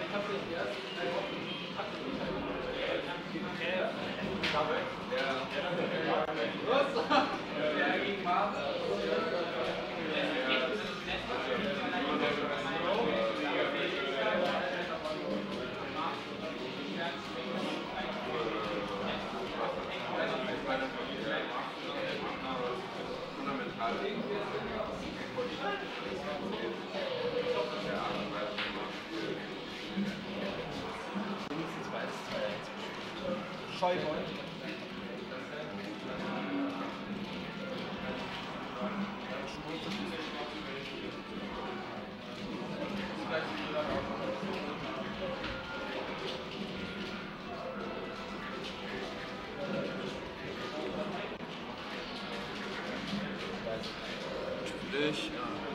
Ich habe nicht erst einen Wochen Akku. Ich habe Thank you. Scheubold. dich. Ja.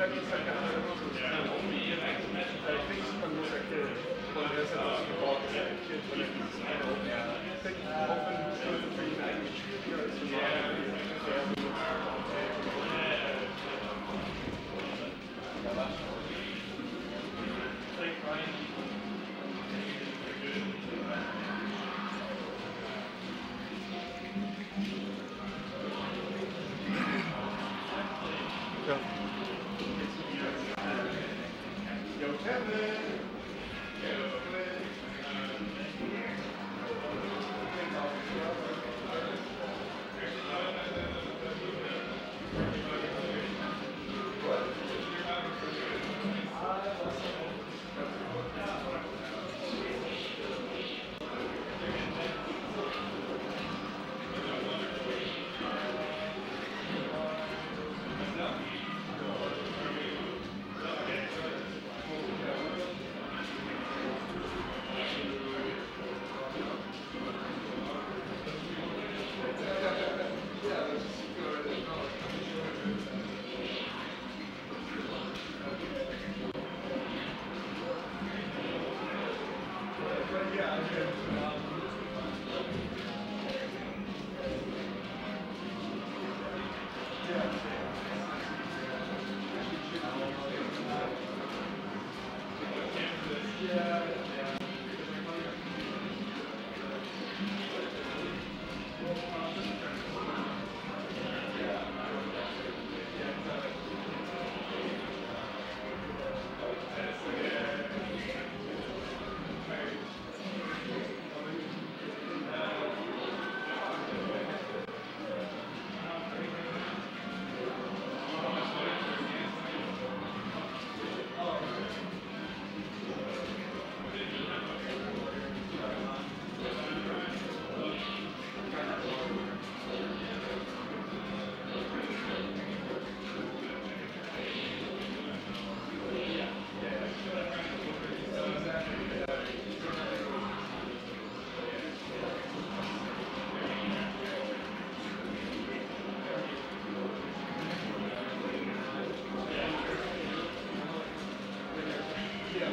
Yeah.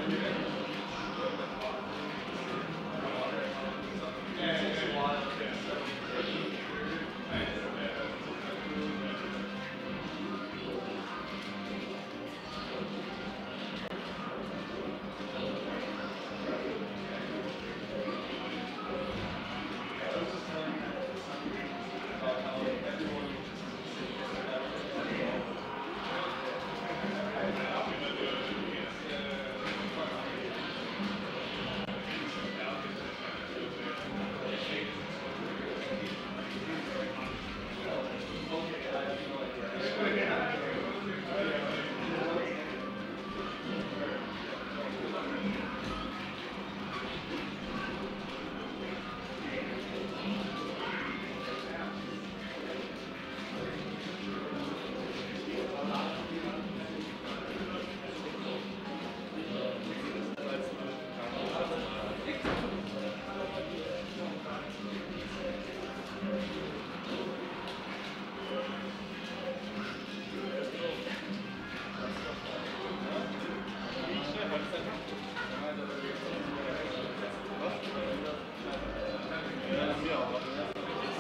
Yeah.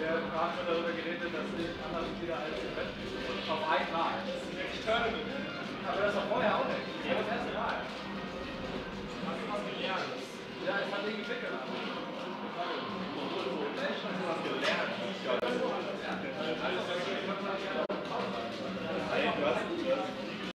wir haben gerade darüber geredet, dass die anderen Spieler als auf einen Markt